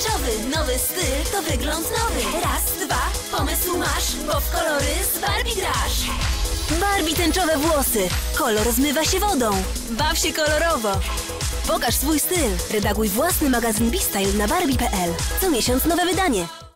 Nowy styl to wygląd nowy. Raz, dwa, pomysł masz, bo w kolory z Barbie grasz. Barbie tęczowe włosy. Kolor zmywa się wodą. Baw się kolorowo. Pokaż swój styl. Redaguj własny magazyn B-Style na barbie.pl. Co miesiąc nowe wydanie.